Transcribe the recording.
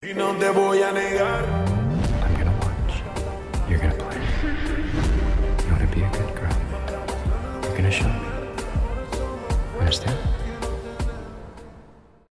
Y no te voy a negar. I'm gonna watch. You're gonna play. You wanna be a good girl. You're gonna show me. Understand?